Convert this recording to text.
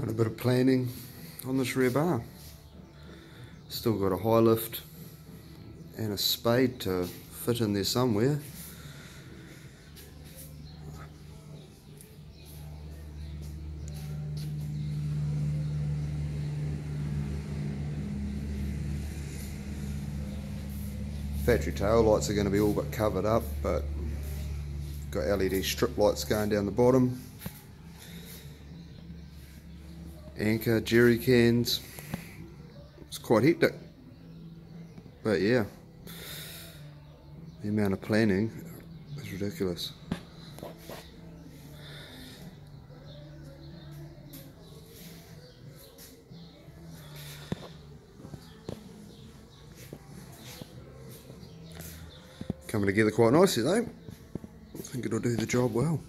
A bit of planning on this rear bar. Still got a high lift and a spade to fit in there somewhere. Factory tail lights are going to be all but covered up, but got LED strip lights going down the bottom. Anchor, jerry cans. It's quite hectic. But yeah, the amount of planning is ridiculous. Coming together quite nicely though. I think it'll do the job well.